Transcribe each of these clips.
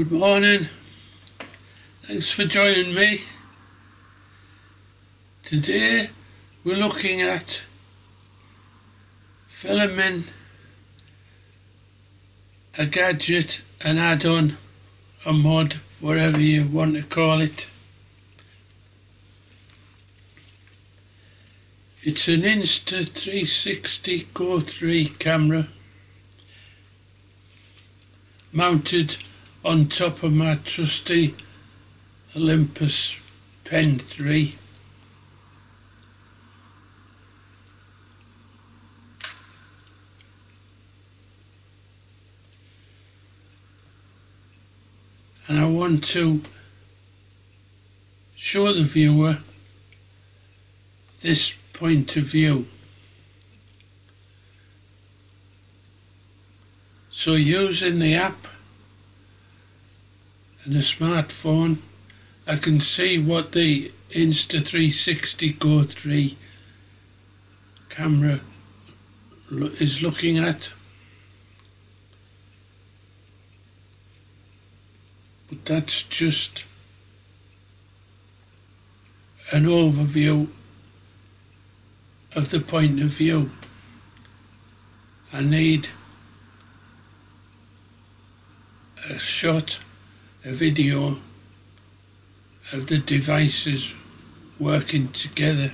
Good morning. Thanks for joining me. Today we're looking at filming a gadget, an add-on, a mod, whatever you want to call it. It's an Insta360 Go 3 camera mounted on top of my trusty Olympus Pen 3. And I want to show the viewer this point of view. So using the app and a smartphone I can see what the Insta360 Go 3 camera is looking at. But that's just an overview of the point of view. I need a shot a video of the devices working together.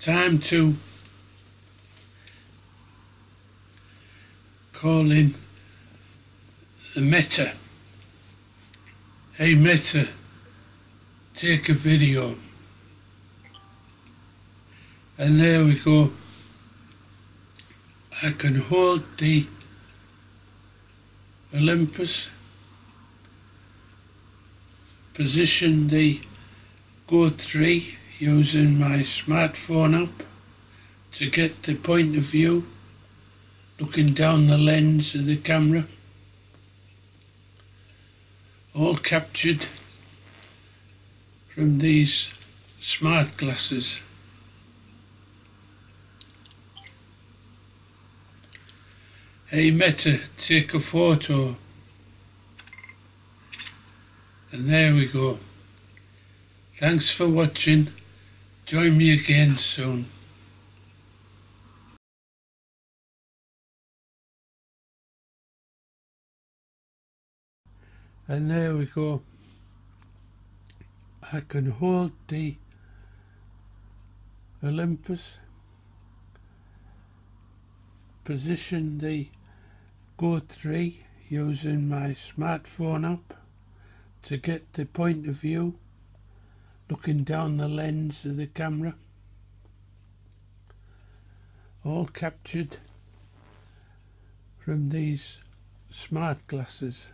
Time to call in the Meta. Hey Meta, take a video. And there we go. I can hold the Olympus, position the Go 3 using my smartphone app to get the point of view looking down the lens of the camera. All captured from these smart glasses Hey Meta, take a photo. And there we go. Thanks for watching. Join me again soon. And there we go. I can hold the Olympus, position the Go 3 using my smartphone app to get the point of view looking down the lens of the camera. All captured from these smart glasses